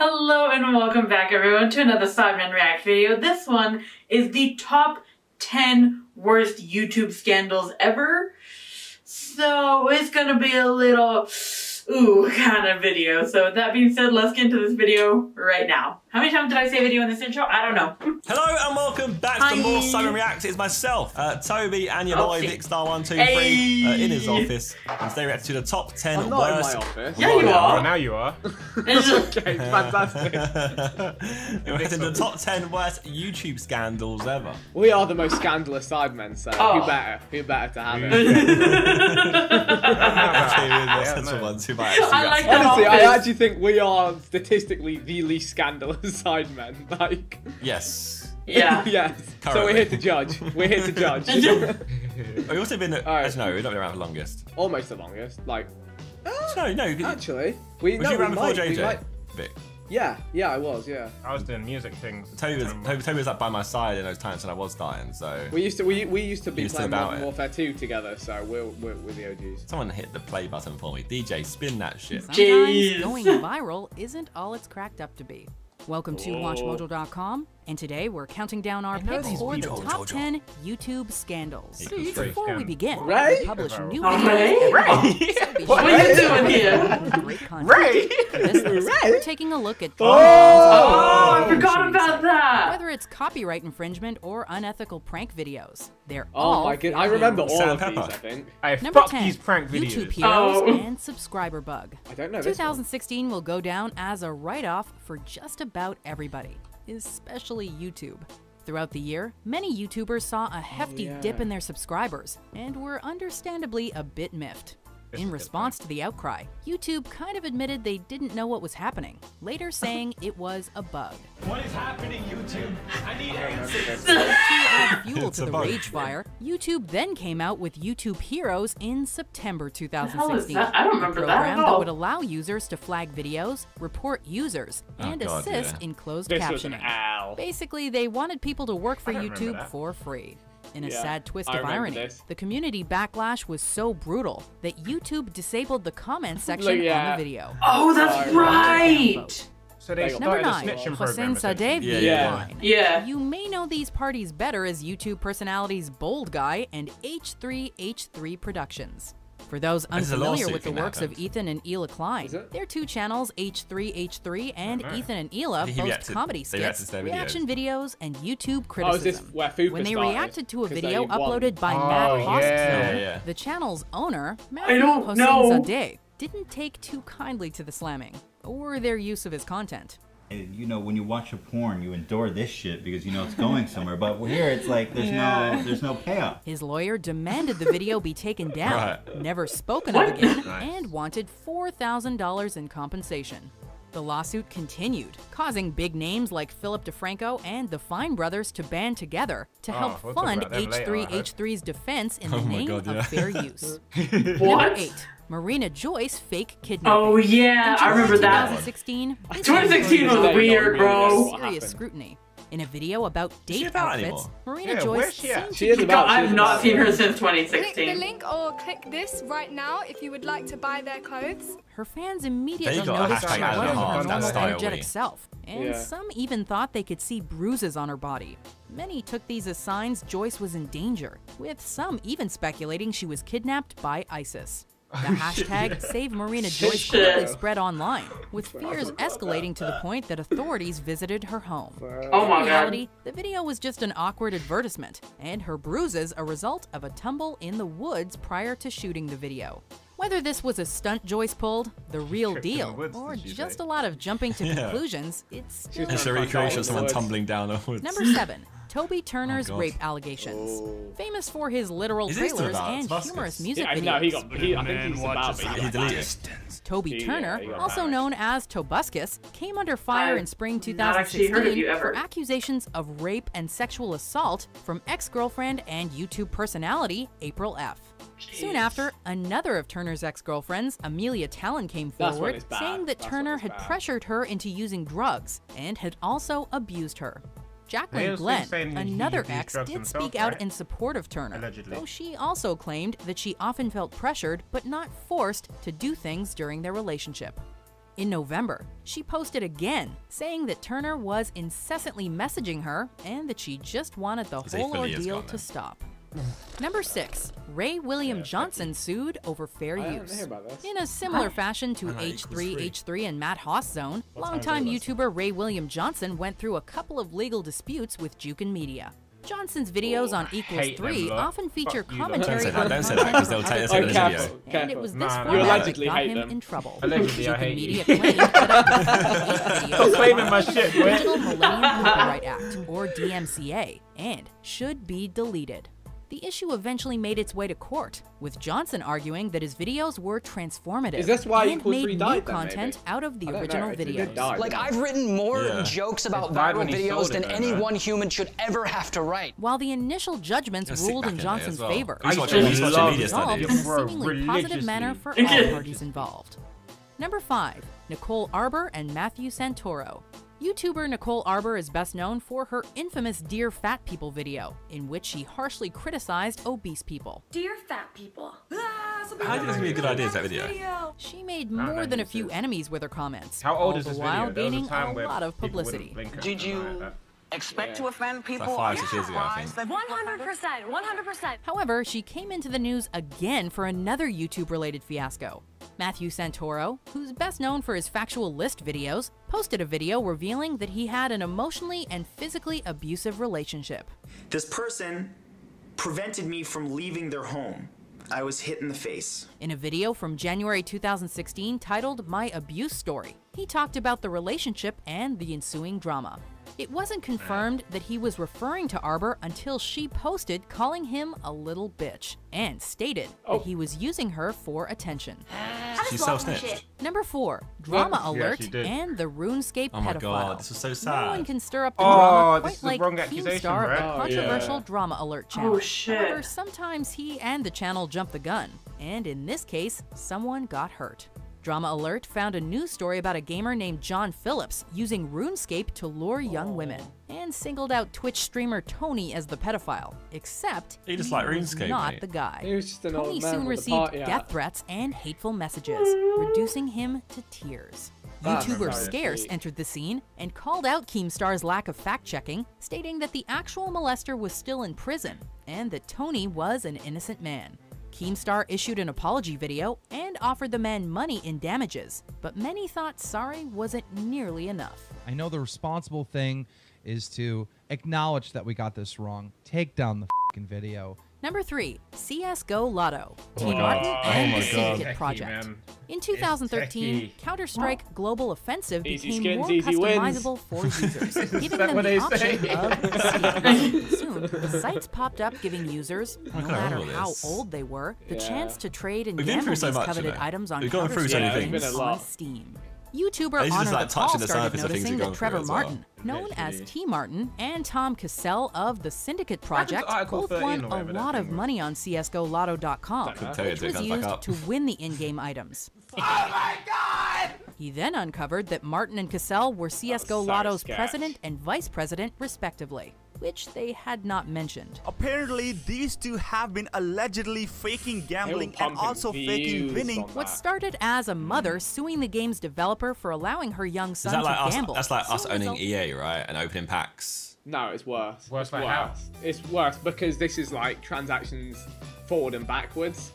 Hello and welcome back everyone to another Sidemen React video. This one is the top 10 worst YouTube scandals ever. So it's gonna be a little ooh kind of video. So with that being said, let's get into this video right now. How many times did I say video in this intro? I don't know. Hello and welcome back Hi. to more Sidemen React. It's myself, uh, Toby, and your boy Oopsie. Vikkstar123 Hey. uh, in his office. And today we react to the top 10 I'm not in my office. Yeah, you Right are. Oh, now you are. It's just- Okay, fantastic. We're reacting to the top 10 worst YouTube scandals ever. we are the most scandalous sidemen, so Oh. who better? Who better to have it? Actually, we're the Yeah, central ones who might I like to that. Honestly, I office. actually think we are statistically the least scandalous sidemen. Like, Yes. yeah. yes. So we're here to judge. We're here to judge. We've also been, Alright. actually no, we've not been around for longest. Almost the longest. Like, No, no. actually, we was no, you we around before might, we JJ? might- Vic. Yeah, yeah, I was. Yeah. I was doing music things. Toby was, Um, Toby, Toby was like by my side in those times when I was dying, so. We used to we, we used to be Used to playing about Modern it. Warfare 2 together, so we're we're, we're the OGs. Someone hit the play button for me. DJ, spin that shit. Sometimes Jeez. going viral isn't all it's cracked up to be. Welcome to WatchMojo.com, and today we're counting down our picks for the people. top 10 YouTube scandals. Equals three. Before we begin, Right? we publish new videos right. every month, so What sure are you doing here? subscribe for Great content. For this list, we're taking a look at Oh, I forgot about that. whether it's copyright infringement or unethical prank videos. They're Oh all my god, fair I remember game. all Sam of Pepper. these. I think. I Number fuck 10, these prank videos. YouTube Heroes Oh. and Subscriber Bug. I don't know. This one. 2016 will go down as a write off for just about everybody, especially YouTube. Throughout the year, many YouTubers saw a hefty yeah. dip in their subscribers and were understandably a bit miffed. This In response to the outcry, YouTube kind of admitted they didn't know what was happening, later saying it was a bug. What is happening, YouTube? I need answers. To add fuel It's to the bug. rage fire, YouTube then came out with YouTube Heroes in September hell is 2016. that? I don't a remember that program at all. would allow users to flag videos, report users, Oh, and God, assist yeah. in closed This was an captioning. owl. Basically, they wanted people to work for I don't remember YouTube for free. In a Yeah, sad twist I of irony, this. the community backlash was so brutal that YouTube disabled the comment section yeah. on the video. Oh, that's right. So they Number Number 9, snitching Hossein program. Sadeh Yeah, yeah. Line. Yeah. You may know these parties better as YouTube personalities Bold Guy and H3H3 Productions. For those This is a unfamiliar with the thing that works of. Ethan and Hila Klein, their two channels, H3H3 and Oh. Ethan and Hila, He boast reacted- comedy skits, reaction videos, and YouTube Oh, criticism. where when they started? reacted to a video uploaded by Oh, Matt Hoss Zone, yeah. Yeah, yeah. the channel's owner, Matthew don't Hossein. Zadeh, didn't take too kindly to the slamming or their use of his content. You know when you watch a porn you endure this shit because you know it's going somewhere. But here it's like there's no there's no payoff. His lawyer demanded the video be taken down, Right. never spoken of again, and wanted $4,000 in compensation. The lawsuit continued, causing big names like Philip DeFranco and the Fine brothers to band together to Oh, help we'll fund about them later, I hope. H3H3's defense in oh the Oh my name God, yeah. of fair use. What? Number 8. Marina Joyce fake kidnapping. Oh yeah, I remember In that. 2016, 2016 was They weird, don't bro. serious scrutiny. In a video about date about outfits. Marina Yeah, Joyce where's she seemed She to is be about- I've not seen her since 2016. Click the link or click this right now if you would like to buy their clothes. Her fans immediately They got a noticed she hashtag out of wasn't her heart, normal energetic way. self, and Yeah. some even thought they could see bruises on her body. Many took these as signs Joyce was in danger, with some even speculating she was kidnapped by ISIS. The hashtag Save Marina Joyce quickly spread online, with fears escalating to the point that authorities visited her home. Oh my In god. reality, the video was just an awkward advertisement, and her bruises a result of a tumble in the woods prior to shooting the video. Whether this was a stunt Joyce pulled, the real Tripped in the deal, woods, or just say? a lot of jumping to Yeah. conclusions, it's still She's It's a Trying to recreation of someone tumbling down the woods. Number seven, Toby Turner's Oh, rape allegations. Oh. Famous for his literal trailers and Tobuscus? humorous music Yeah, videos. no, he got. He, I think he's about. He got deleted banned. it. Toby He- Turner, yeah, also banned. known as Tobuscus, came under fire I've in spring not actually heard of 2016 for accusations of rape and sexual assault from ex-girlfriend and YouTube personality April F. Soon after, another of Turner's ex-girlfriends, Amelia Talon, came forward saying that That's Turner had bad. pressured her into using drugs and had also abused her. Jacqueline Glenn, saying he another ex, drugs did himself, speak out right? in support of Turner, Allegedly. though she also claimed that she often felt pressured but not forced to do things during their relationship. In November, she posted again, saying that Turner was incessantly messaging her and that she just wanted the His whole ordeal gone to stop. Number 6. Ray William Johnson sued over fair I use. hear about this. In a similar fashion to Ah, equals three. H3H3 and Matt Hoss Zone, longtime YouTuber Ray William Johnson went through a couple of legal disputes with Jukin Media. Johnson's videos on Equals hate them 3 often feature Fuck commentary Don't say that, on don't say that, content 'cause they'll take- of they'll take Oh, the video. And careful. it was this Man. format that got him them. in trouble. Allegedly, I Jukin hate Media you. claimed that up to 58 claiming my shit, boy. Digital Millennium Copyright Act, or DMCA, and should be deleted. The issue eventually made its way to court, with Johnson arguing that his videos were transformative Is this why and made new died content maybe? out of the I know, original videos. die, Like. I've written more Yeah. jokes about viral videos than it, any no? one human should ever have to write. While the initial judgments Yeah, sick ruled in in Johnson's well. favor, I used to it watch it- I used to love resolved in a seemingly positive manner for all parties involved. Number 5. Nicole Arbour and Matthew Santoro. YouTuber Nicole Arbour is best known for her infamous Dear Fat People video, in which she harshly criticized obese people. Dear fat people. Ah, I think it's gonna be a good idea, that video. She made don't more than a few says. enemies with her comments, How all old is the this while video? There was a gaining a lot of publicity. Did you expect Yeah. to offend people? five, six years ago, I think. 100%. 100%. However, she came into the news again for another YouTube related fiasco. Matthew Santoro, who's best known for his factual list videos, posted a video revealing that he had an emotionally and physically abusive relationship. This person prevented me from leaving their home. I was hit in the face. In a video from January 2016 titled My Abuse Story, he talked about the relationship and the ensuing drama. It wasn't confirmed that he was referring to Arbour until she posted calling him a little bitch and stated Oh. that he was using her for attention. She self-snitched. Number 4, Drama Yeah, Alert she did. and the RuneScape Oh my pedophile. god, this was so sad. No one can stir up the Oh, drama this quite is the like wrong Keemstar, right? the Oh, controversial yeah. Drama Alert oh, channel. Oh, shit. However, sometimes he and the channel jump the gun, and in this case, someone got hurt. Drama Alert found a news story about a gamer named John Phillips using RuneScape to lure young women, and singled out Twitch streamer Tony as the pedophile, except He just liked was RuneScape, not mate. the guy. He was just an old Tony man soon received party hat. death threats and hateful messages, reducing him to tears. That's YouTuber Scarce entered the scene and called out Keemstar's lack of fact checking, stating that the actual molester was still in prison and that Tony was an innocent man. Keemstar issued an apology video and offered the man money in damages, but many thought sorry wasn't nearly enough. I know the responsible thing is to acknowledge that we got this wrong. Take down the video. Number 3, CSGO Lotto, oh Team Martin Oh and my the God. Syndicate Techie, Project. man. In 2013. Counter-Strike Global Offensive Easy became skins, more easy wins. customizable for users, giving them what the option say? of. Soon, sites popped up giving users, no matter how old they were, the Yeah. chance to trade and gamble these so coveted you items on We've gone through so Counter-Strike many Yeah, it's been things. a on. Steam. YouTuber This Honor the like, Tall the started surface of things noticing that Trevor as well. Martin, known as T. Martin, and Tom Cassell of the Syndicate Project both won a lot of money on CSGOLotto.com, Couldn't tell you which it was used to win the in-game items. Oh my god! He then uncovered that Martin and Cassell were CSGO Lotto's president and vice president, respectively, which they had not mentioned. Apparently, these two have been allegedly faking gambling and also faking winning. What started as a mother suing the game's developer for allowing her young son that to like us? gamble. That's like us soon owning EA, right? And opening packs. No, it's worse. Worse it's by worse. how? It's worse because this is like transactions forward and backwards,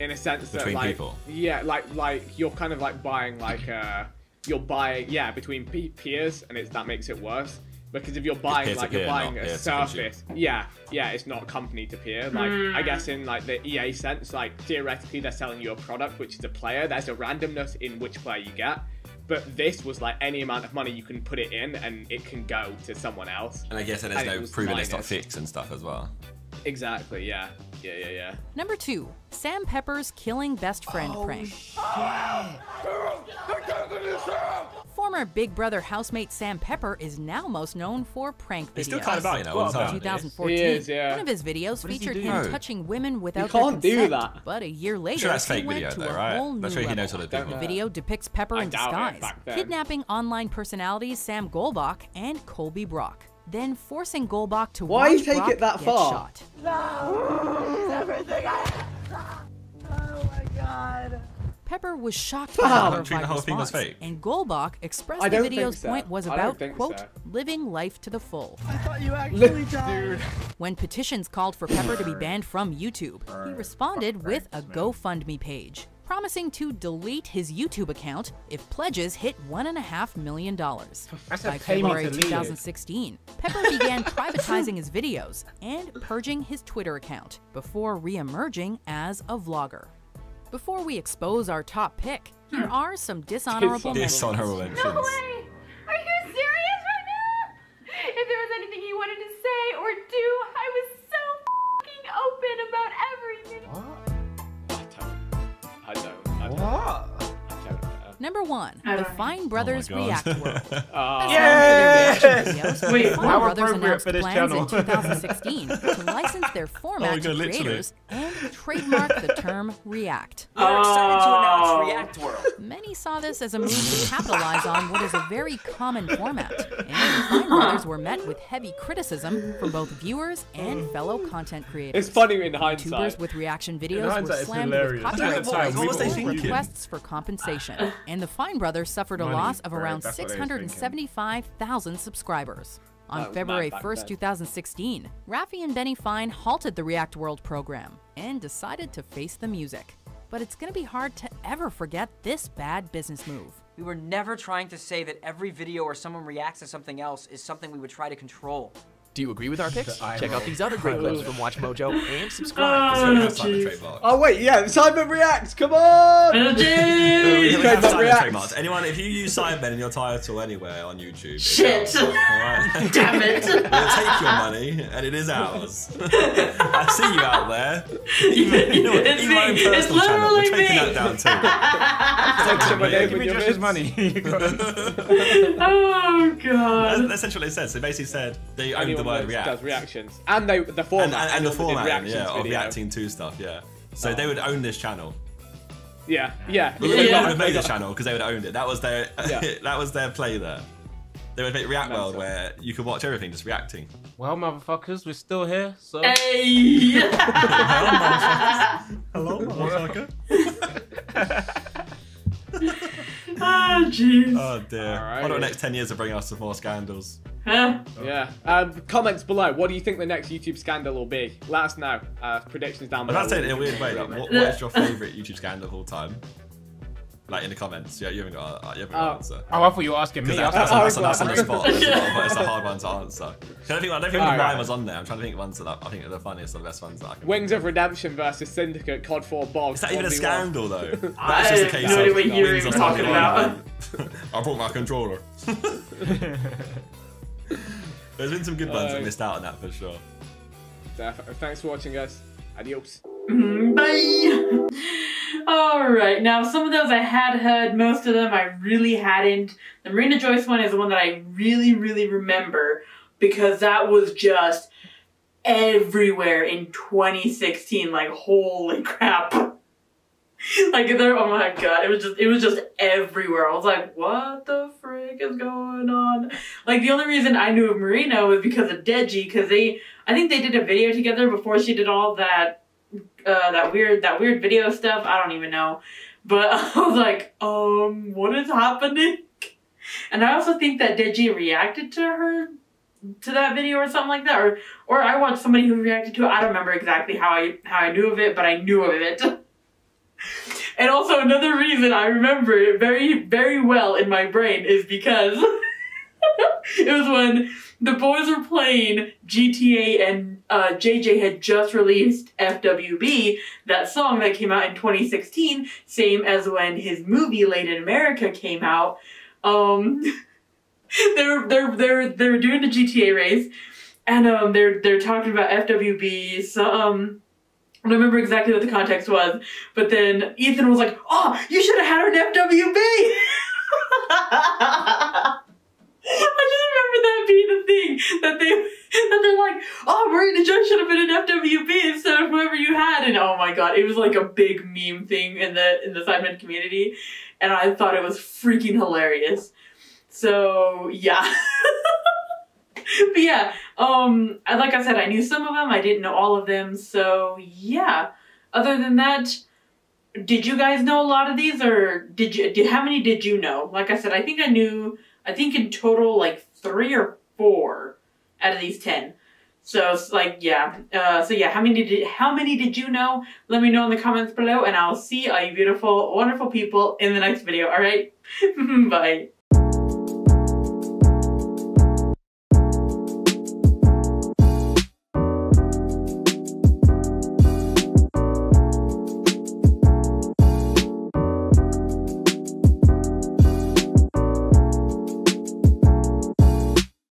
in a sense that like people? yeah, like like you're kind of like buying like uh you're buying yeah between peers, and it's that makes it worse. Because if you're buying like you're buying not a peer-to-consumer. surface, yeah, yeah, it's not a company to peer. Like I guess in like the EA sense, like theoretically they're selling you a product which is a player. There's a randomness in which player you get. But this was like any amount of money you can put it in and it can go to someone else. And I guess there's And no was proving it's not fixed and stuff as well. Exactly, yeah. Yeah, yeah, yeah. Number two, Sam Pepper's killing best friend Oh, prank. Former Big Brother housemate Sam Pepper is now most known for prank videos. He's still kind of about, you know, all the time. 2014, is, yeah. one of his videos does featured him touching women without can't their do that. But a year later, sure that's he fake went video to though, a right? whole That's new sure he knows level. what to do. The video depicts Pepper I in disguise, kidnapping online personalities Sam Golbach and Colby Brock, then forcing Golbach to Why watch take it Brock that get far? shot. Pepper was shocked by Wow. the Don't think the whole thing was response, fake. and Golbach expressed I the video's so. point was about, quote, so. living life to the full. I thought you actually died. When petitions called for Pepper to be banned from YouTube, he responded with a GoFundMe page, promising to delete his YouTube account if pledges hit $1.5 million. That's By February to leave it. 2016, Pepper began privatizing his videos and purging his Twitter account before re-emerging as a vlogger. Before we expose our top pick, here hmm. are some dishonorable mentions. Dishonorable mentions. No way! Are you serious right now? If there was anything he wanted to say or do, I was so fucking open about everything. I don't. I don't. What? I don't know. Number one, the. Fine Brothers Oh. React World. Ah. Best known for their reaction Yes! videos, Wait, the Fine how Brothers announced for this plans channel. in 2016 to license their format Oh, to literally. creators and trademark the term React. We are excited to announce Oh. React World. Many saw this as a move to capitalize on what is a very common format, and the Fine Brothers were met with heavy criticism from both viewers and fellow content creators. It's funny in hindsight. YouTubers with reaction videos were hindsight, it's slammed with hilarious. copyright At the time, strikes what they and requests for compensation, and the Fine Brothers suffered a Money, loss of right, around that's what they was thinking. 675,000 subscribers. On That February 1st, then. 2016, Rafi and Benny Fine halted the React World program and decided to face the music. But it's gonna be hard to ever forget this bad business move. We were never trying to say that every video or someone reacts to something else is something we would try to control. Do you agree with our picks? Check out these other great clips from Watch Mojo and subscribe. Ah, oh, That's like the Oh wait, yeah, Sidemen reacts. Come on. We jeez. have Trademark Sidemen reacts. Anyone, if you use Sidemen in your title anywhere on YouTube, Shit. ours, alright? Damn it. We'll take your money, and it is ours. I see you out there. Even, you know, It's even my own me. It's personal channel, we're literally taking me. that down too. Take my name Give with me Josh's money. Oh god. that's essentially what it said. So basically said they owned the Anyone word react. does reactions, and they the format, and, and, and the anyone that did format, reactions yeah, of video. reacting to stuff, yeah. So they would own this channel. Yeah, yeah. Well, they Yeah. would have made this channel because they would have owned it. That was their Yeah. that was their play there. They would make React World where you could watch everything just reacting. Well, motherfuckers, we're still here, so. Hey. Hello, motherfucker. Oh jeez. Oh dear. Alright. What are the next 10 years will bring us some more scandals? Huh? Yeah. Um, comments below. What do you think the next YouTube scandal will be? Let us know. Uh, predictions down below. was about to say it in a weird way, like, what, what is your favourite YouTube scandal of all time? Like in the comments. Yeah, you haven't got, a, you haven't got an Oh. answer. Oh, I thought you were asking me. Because that's, that's, that's, that's on the spot. That's Yeah. but it's a hard one to answer. I don't think, I don't think Alright. mine was on there. I'm trying to think of ones that I think are the funniest or the best ones that I can. Wings of Redemption versus Syndicate, COD 4 Bog. Is that even a 1v1. scandal though? That's just a case no idea of what you're wings even talking about. I brought my controller. There's been some good ones that Uh, missed out on that for sure. Def- Thanks for watching, guys. Adios. Bye. All right. Now, some of those I had heard. Most of them I really hadn't. The Marina Joyce one is the one that I really, really remember because that was just everywhere in 2016. Like, holy crap. like there, oh my god, it was just, it was just everywhere. I was like, what the frick is going on? Like the only reason I knew of Marina was because of Deji, because they, I think they did a video together before she did all that uh, that weird that weird video stuff. I don't even know, but I was like, um, what is happening? And I also think that Deji reacted to her to that video or something like that, or or I watched somebody who reacted to it. I don't remember exactly how I how I knew of it, but I knew of it. And also another reason I remember it very very well in my brain is because it was when the boys were playing GTA and uh, JJ had just released FWB, that song that came out in 2016, same as when his movie Laid in America came out. Um, they're they're they're they're doing the GTA race, and um they're they're talking about FWB. So um. I don't remember exactly what the context was, but then Ethan was like, "Oh, you should have had in FWB." I just remember that being a thing that they that they're like, "Oh, Marina Joy should have been in FWB instead of whoever you had," and oh my god, it was like a big meme thing in the in the Sidemen community, and I thought it was freaking hilarious. So yeah. but yeah, um, like I said, I knew some of them. I didn't know all of them. So yeah. Other than that, did you guys know a lot of these, or did you? Did, how many did you know? Like I said, I think I knew. I think in total like three or four out of these ten. So like yeah. Uh, so yeah, how many did how many did you know? Let me know in the comments below, and I'll see all you beautiful, wonderful people in the next video. All right, bye.